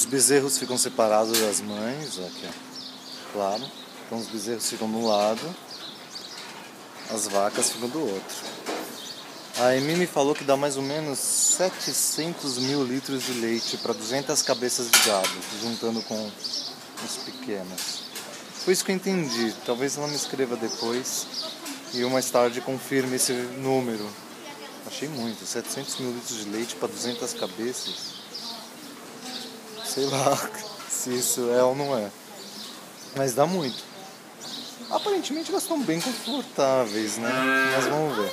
Os bezerros ficam separados das mães, aqui, claro. Então os bezerros ficam de um lado, as vacas ficam do outro. A Emi me falou que dá mais ou menos 700 mil litros de leite para 200 cabeças de gado, juntando com os pequenos. Foi isso que eu entendi. Talvez ela me escreva depois e eu mais tarde confirme esse número. Achei muito, 700 mil litros de leite para 200 cabeças. Sei lá se isso é ou não é. Mas dá muito. Aparentemente elas estão bem confortáveis, né? Mas vamos ver.